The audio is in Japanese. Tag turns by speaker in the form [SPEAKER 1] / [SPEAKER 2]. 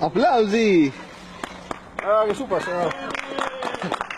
[SPEAKER 1] Guarda Ah, que supas. Ah.